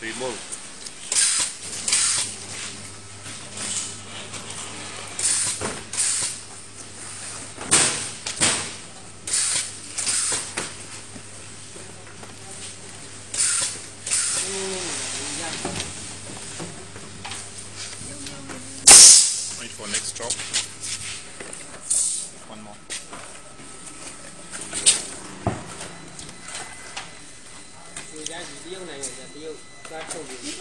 Wait for next drop. တရုတ်နိုင်ငံကတရုတ်ကားထုတ်ပြီး